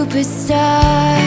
superstar.